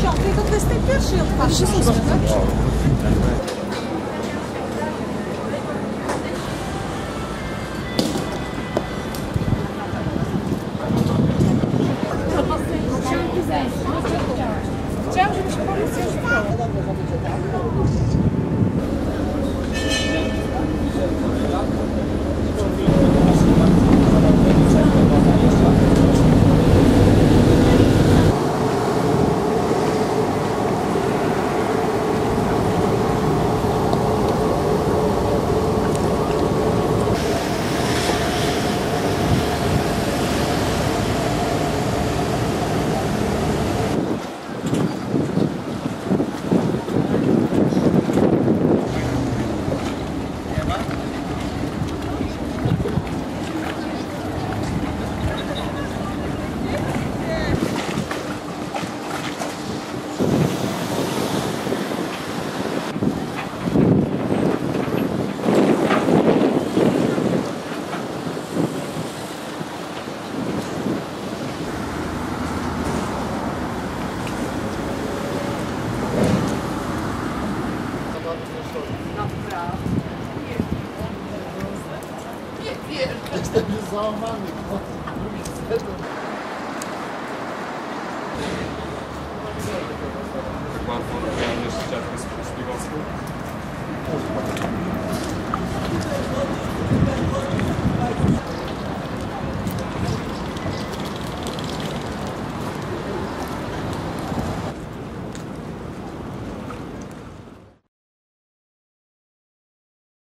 Що? Ти тут весь не перший, а що це? Chciałam, żebyś pomóc już Naprawdę. Nie wierzę. Jestem już załamany. Tak łatwo robiłem jeszcze dziadkę z śpiewacką?